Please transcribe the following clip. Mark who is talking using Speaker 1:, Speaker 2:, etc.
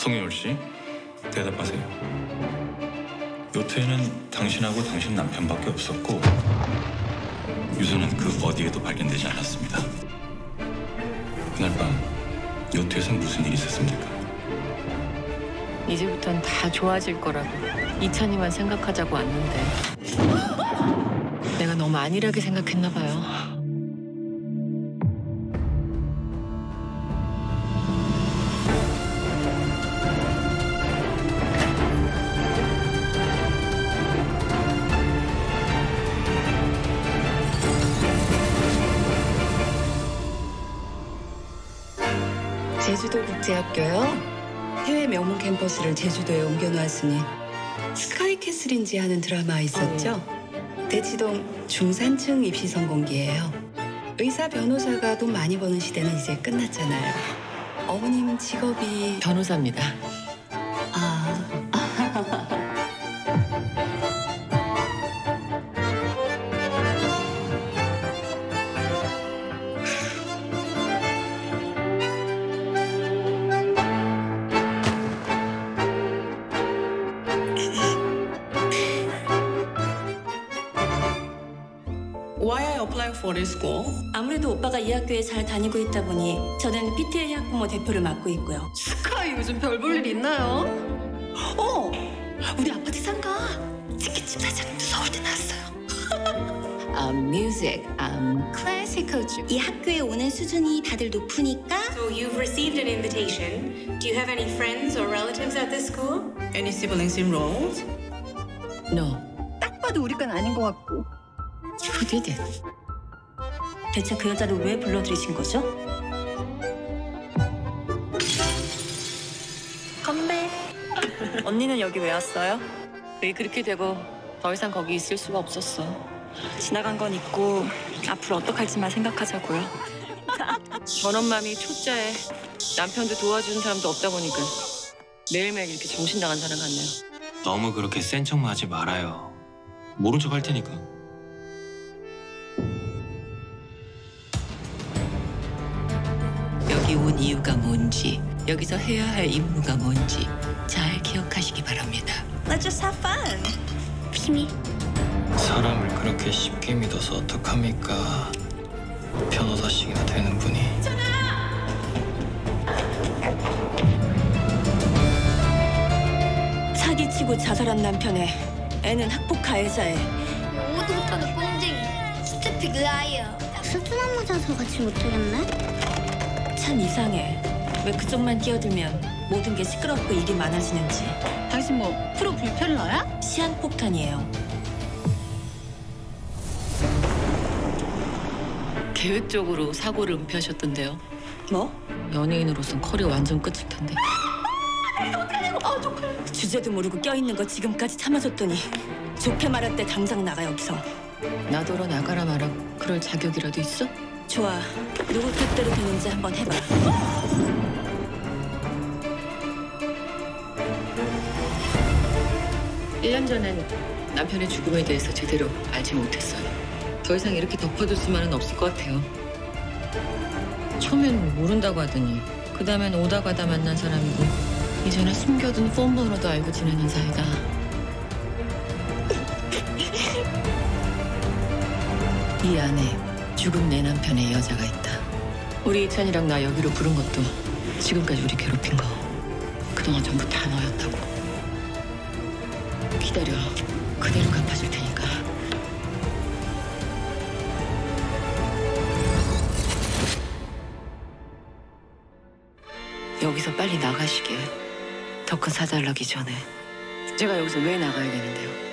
Speaker 1: 송혜율 씨, 대답하세요. 요트에는 당신하고 당신 남편밖에 없었고 유서는 그 어디에도 발견되지 않았습니다. 그날 밤 요트에서 무슨 일이 있었습니까?
Speaker 2: 이제부턴 다 좋아질 거라고 이찬이만 생각하자고 왔는데 내가 너무 안일하게 생각했나 봐요.
Speaker 3: 제주도 국제학교요? 해외 명문 캠퍼스를 제주도에 옮겨놓았으니 스카이캐슬인지 하는 드라마 있었죠? 대치동 중산층 입시 성공기예요. 의사 변호사가 돈 많이 버는 시대는 이제 끝났잖아요. 어머님 직업이
Speaker 2: 변호사입니다.
Speaker 4: Why I apply for this school?
Speaker 5: 아무래도 오빠가 이 학교에 잘 다니고 있다 보니 저는 PTA 학부모 대표를 맡고 있고요.
Speaker 2: 스카이 요즘 별 볼 일 있나요?
Speaker 3: 어! 우리 아파트 상가 치킨집 사장님도 서울대 나왔어요.
Speaker 2: I'm music, I'm classical.
Speaker 5: 이 학교에 오는 수준이 다들 높으니까
Speaker 6: So you've received an invitation. Do you have any friends or relatives at this school?
Speaker 4: Any siblings enrolled?
Speaker 2: No.
Speaker 3: 딱 봐도 우리 건 아닌 것 같고.
Speaker 2: Who did it?
Speaker 5: 대체 그 여자를 왜 불러들이신 거죠?
Speaker 2: 건배. 언니는 여기 왜 왔어요? 왜 그렇게 되고 더 이상 거기 있을 수가 없었어.
Speaker 5: 지나간 건 있고 앞으로 어떡할지만 생각하자고요.
Speaker 2: 전엄맘이 초짜에 남편도 도와주는 사람도 없다 보니까 매일매일 이렇게 정신 나간 사람 같네요.
Speaker 7: 너무 그렇게 센 척만 하지 말아요. 모른 척 할 테니까.
Speaker 8: 여기 온 이유가 뭔지, 여기서 해야 할 임무가 뭔지 잘 기억하시기 바랍니다.
Speaker 5: Let's just have fun.
Speaker 7: 사람을 그렇게 쉽게 믿어서 어떡합니까? 변호사씩이나 되는 분이.
Speaker 5: 사기치고 자살한 남편에 애는 학폭 가해자에
Speaker 9: 모두 못하는 꼰쟁이 스태피 그 아이야 수준안 맞아서 같이 못하겠네
Speaker 5: 참 이상해. 왜 그쪽만 끼어들면 모든 게 시끄럽고 일이 많아지는지.
Speaker 9: 당신 뭐 프로 불편러야?
Speaker 5: 시한폭탄이에요.
Speaker 2: 계획적으로 사고를 은폐하셨던데요.
Speaker 5: 뭐?
Speaker 2: 연예인으로선 커리어 완전 끝일 텐데.
Speaker 5: 주제도 모르고 껴있는 거 지금까지 참아줬더니 좋게 말할 때 당장 나가 여기서.
Speaker 2: 나더러 나가라 마라 그럴 자격이라도 있어?
Speaker 5: 좋아. 누구 뜻대로 되는지 한번 해봐.
Speaker 2: 일년 전엔 남편의 죽음에 대해서 제대로 알지 못했어요. 더 이상 이렇게 덮어둘 수만은 없을 것 같아요. 처음엔 모른다고 하더니 그 다음엔 오다 가다 만난 사람이고 이전에 숨겨둔 폰 번호도 알고 지내는 사이다. 이 안에 죽은 내 남편의 여자가 있다. 우리 이찬이랑 나 여기로 부른 것도 지금까지 우리 괴롭힌 거 그동안 전부 다 너였다고. 기다려. 그대로 갚아줄 테니까. 여기서 빨리 나가시게. 더 큰 사달 나기 전에. 제가 여기서 왜 나가야 되는데요?